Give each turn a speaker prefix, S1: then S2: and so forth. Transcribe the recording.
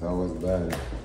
S1: That was bad.